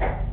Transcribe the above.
you.